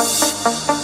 you